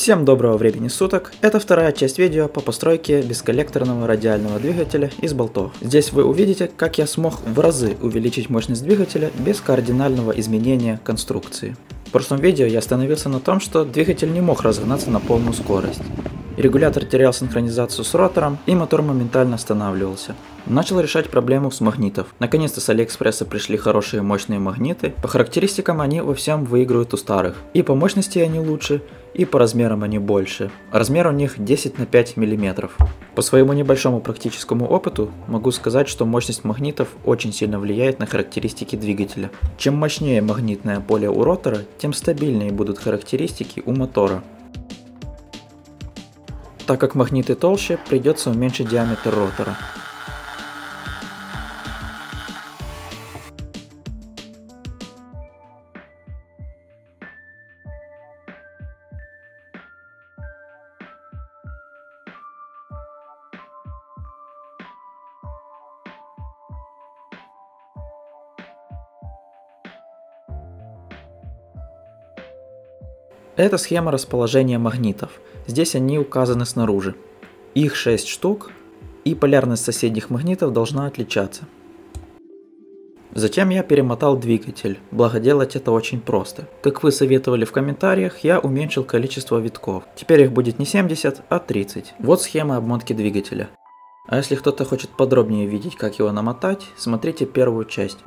Всем доброго времени суток, это вторая часть видео по постройке бесколлекторного радиального двигателя из болтов. Здесь вы увидите, как я смог в разы увеличить мощность двигателя без кардинального изменения конструкции. В прошлом видео я остановился на том, что двигатель не мог разогнаться на полную скорость. Регулятор терял синхронизацию с ротором, и мотор моментально останавливался. Начал решать проблему с магнитов. Наконец-то с Алиэкспресса пришли хорошие мощные магниты. По характеристикам они во всем выигрывают у старых. И по мощности они лучше, и по размерам они больше. Размер у них 10 на 5 мм. По своему небольшому практическому опыту могу сказать, что мощность магнитов очень сильно влияет на характеристики двигателя. Чем мощнее магнитное поле у ротора, тем стабильнее будут характеристики у мотора. Так как магниты толще, придется уменьшить диаметр ротора. Это схема расположения магнитов. Здесь они указаны снаружи. Их 6 штук, и полярность соседних магнитов должна отличаться. Затем я перемотал двигатель, благо делать это очень просто. Как вы советовали в комментариях, я уменьшил количество витков. Теперь их будет не 70, а 30. Вот схема обмотки двигателя. А если кто-то хочет подробнее видеть, как его намотать, смотрите первую часть.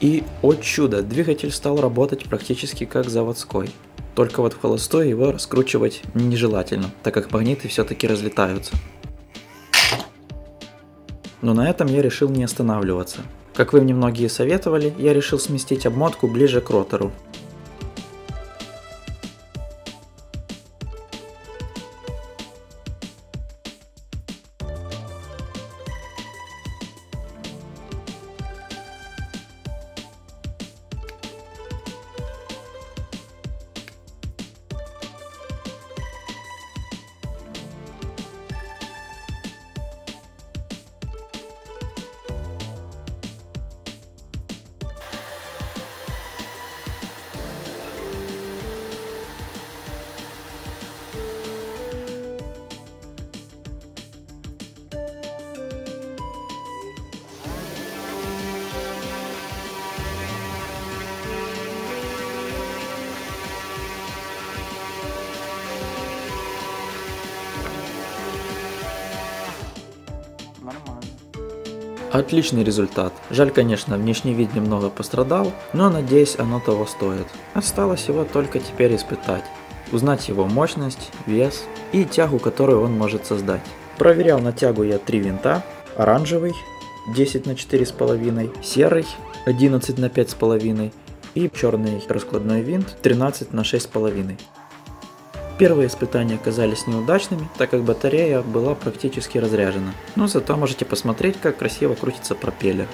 И, о чудо, двигатель стал работать практически как заводской. Только вот в холостой его раскручивать нежелательно, так как магниты все-таки разлетаются. Но на этом я решил не останавливаться. Как вы мне многие советовали, я решил сместить обмотку ближе к ротору, Отличный результат. Жаль, конечно, внешний вид немного пострадал, но надеюсь оно того стоит. Осталось его только теперь испытать. Узнать его мощность, вес и тягу, которую он может создать. Проверял на тягу я три винта. Оранжевый 10 на 4,5, серый 11 на 5,5 и черный раскладной винт 13 на 6,5. Первые испытания оказались неудачными, так как батарея была практически разряжена. Но зато можете посмотреть, как красиво крутится пропеллер.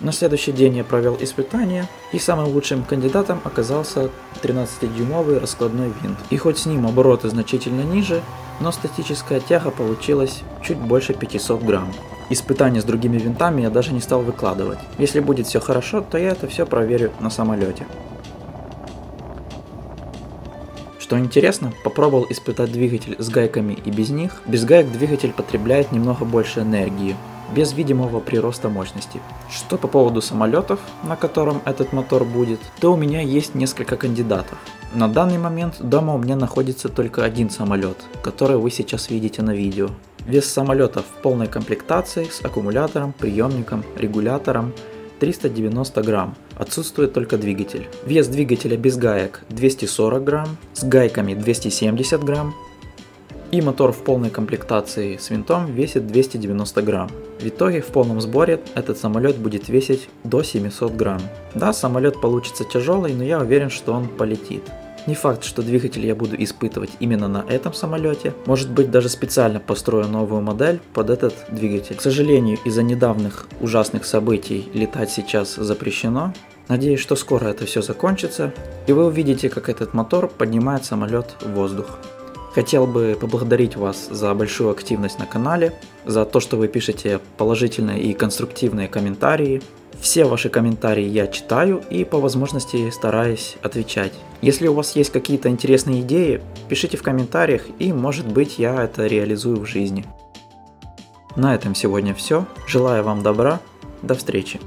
На следующий день я провел испытания, и самым лучшим кандидатом оказался 13-дюймовый раскладной винт. И хоть с ним обороты значительно ниже, но статическая тяга получилась чуть больше 500 грамм. Испытания с другими винтами я даже не стал выкладывать. Если будет все хорошо, то я это все проверю на самолете. Что интересно, попробовал испытать двигатель с гайками и без них. Без гаек двигатель потребляет немного больше энергии, без видимого прироста мощности. Что по поводу самолетов, на котором этот мотор будет, то у меня есть несколько кандидатов. На данный момент дома у меня находится только один самолет, который вы сейчас видите на видео. Вес самолета в полной комплектации с аккумулятором, приемником, регулятором 390 грамм. Отсутствует только двигатель. Вес двигателя без гаек 240 грамм, с гайками 270 грамм. И мотор в полной комплектации с винтом весит 290 грамм. В итоге в полном сборе этот самолет будет весить до 700 грамм. Да, самолет получится тяжелый, но я уверен, что он полетит. Не факт, что двигатель я буду испытывать именно на этом самолете. Может быть даже специально построю новую модель под этот двигатель. К сожалению, из-за недавних ужасных событий летать сейчас запрещено. Надеюсь, что скоро это все закончится, и вы увидите, как этот мотор поднимает самолет в воздух. Хотел бы поблагодарить вас за большую активность на канале, за то, что вы пишете положительные и конструктивные комментарии. Все ваши комментарии я читаю и по возможности стараюсь отвечать. Если у вас есть какие-то интересные идеи, пишите в комментариях и может быть я это реализую в жизни. На этом сегодня все. Желаю вам добра. До встречи.